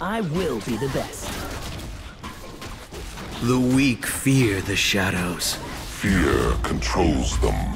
I will be the best. The weak fear the shadows. Fear controls them.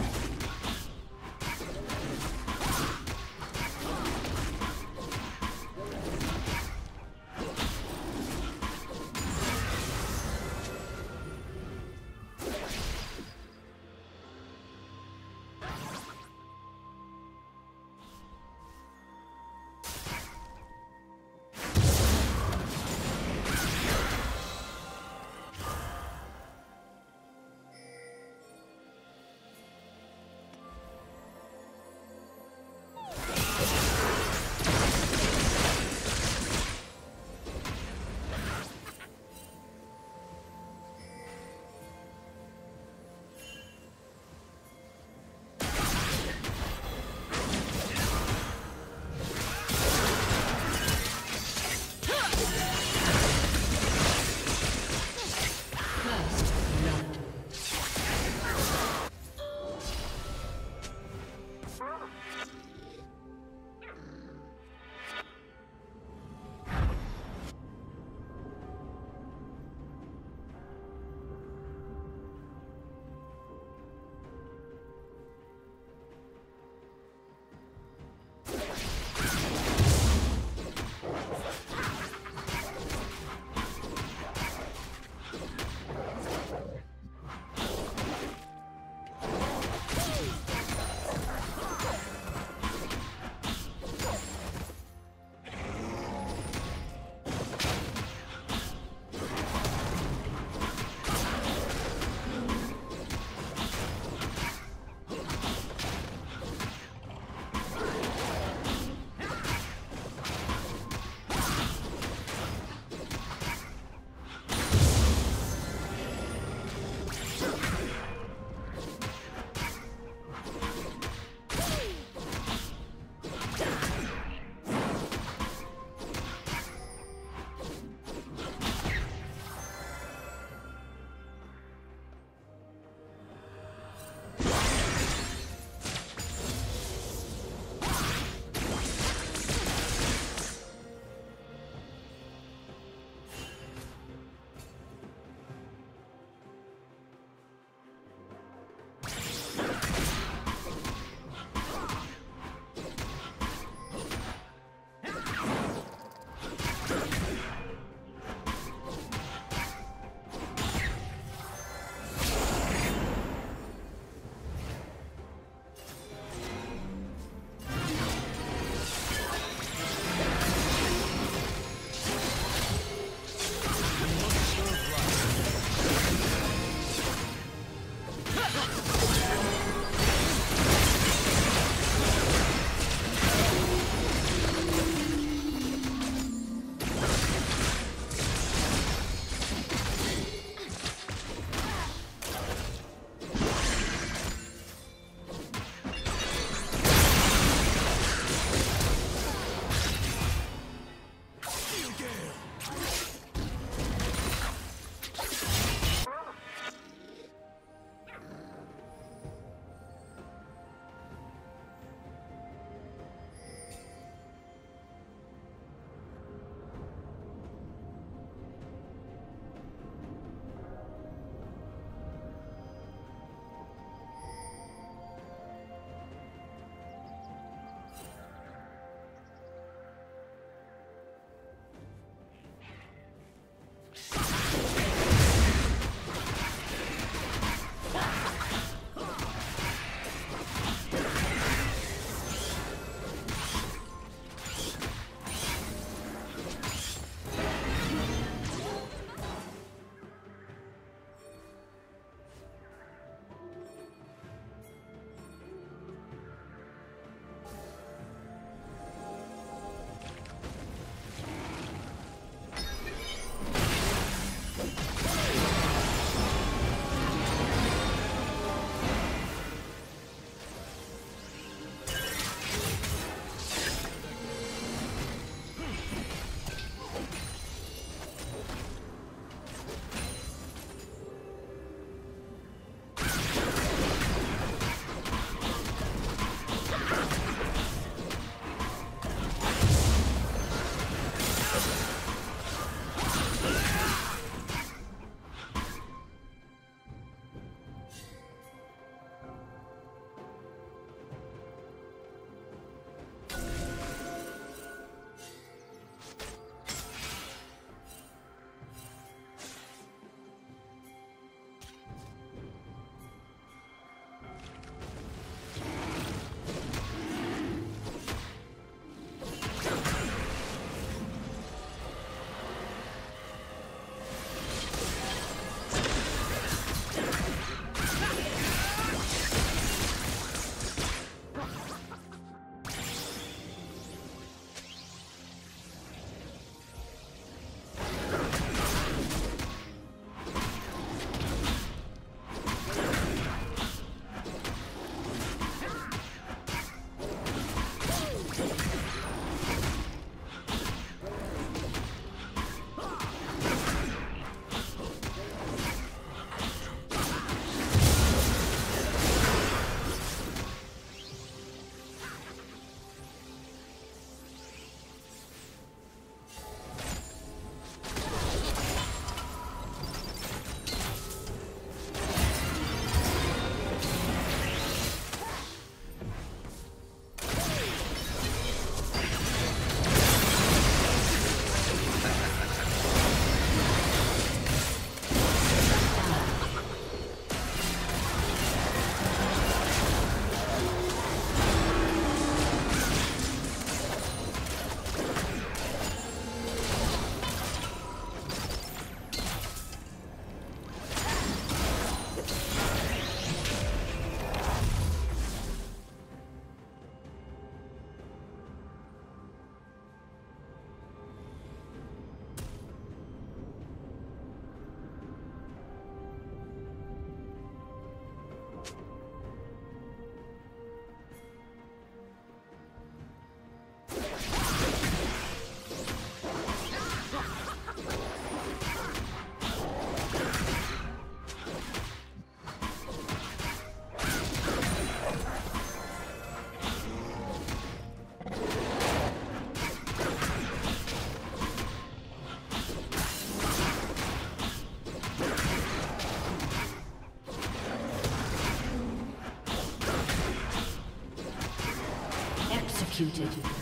Executed.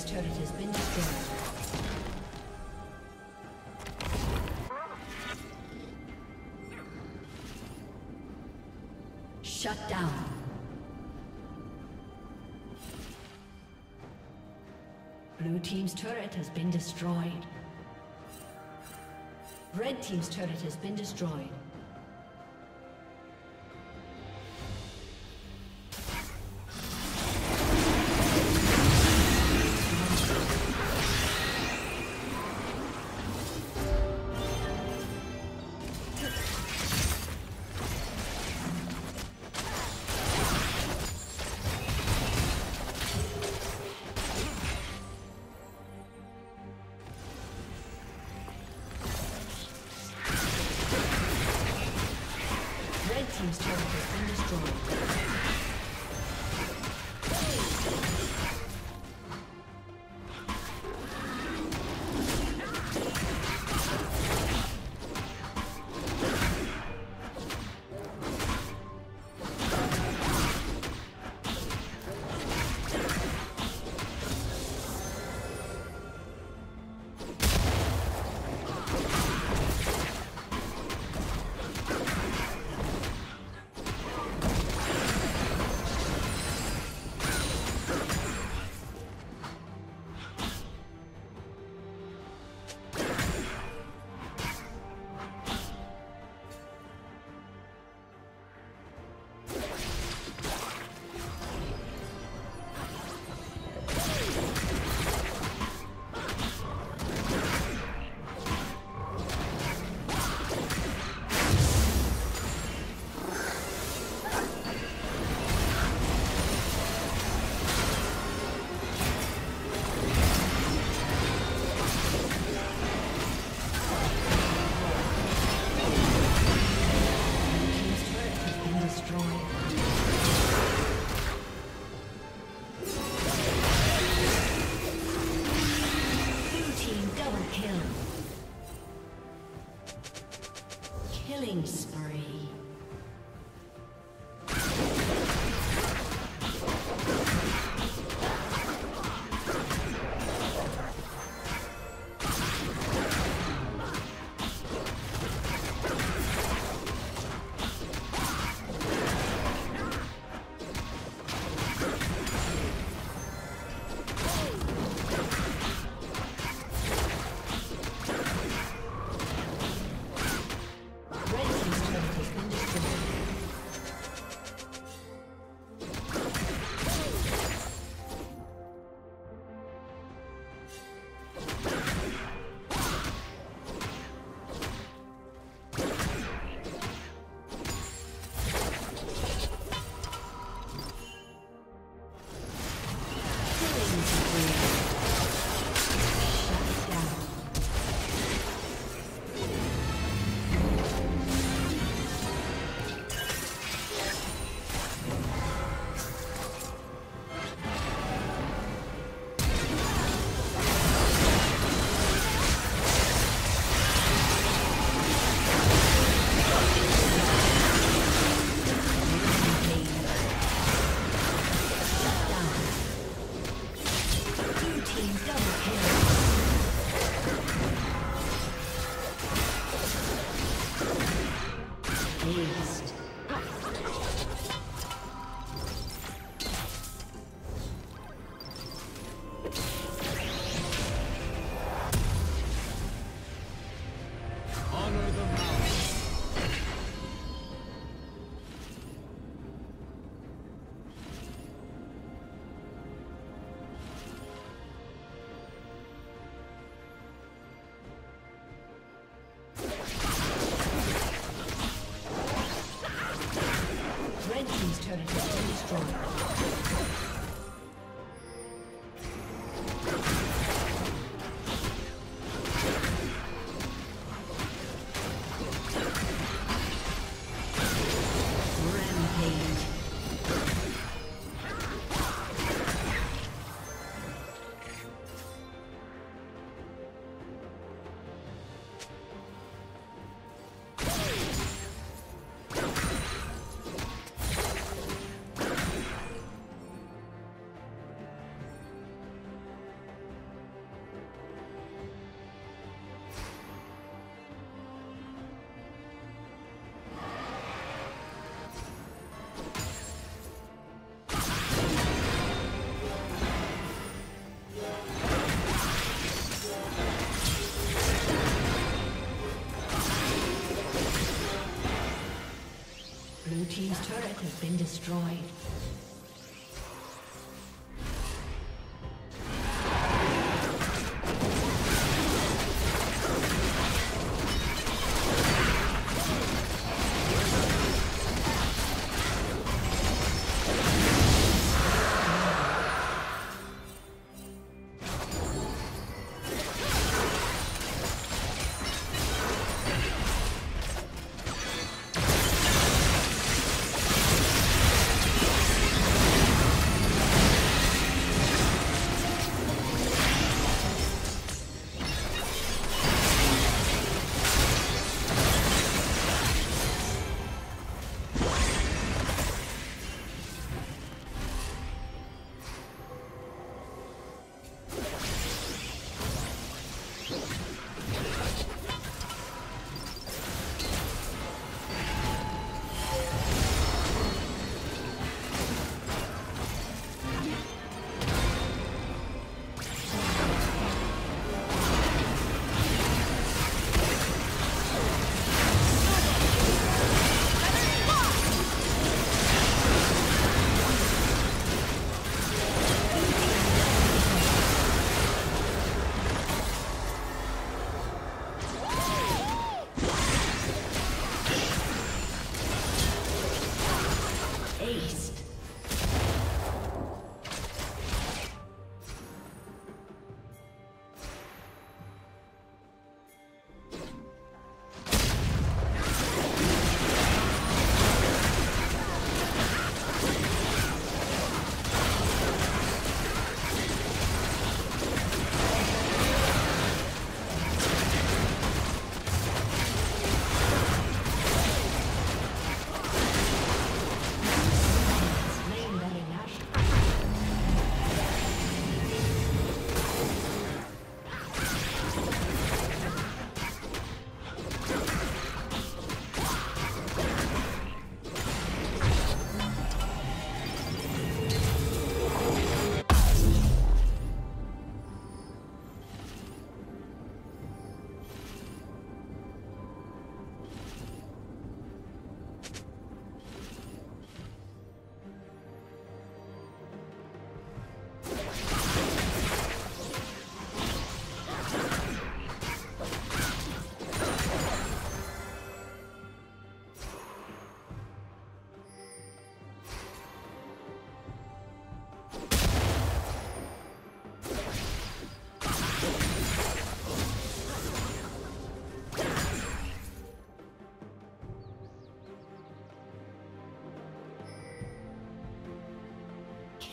Team's turret has been destroyed. Shut down. Blue Team's turret has been destroyed. Red Team's turret has been destroyed. Been destroyed.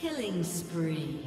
Killing spree.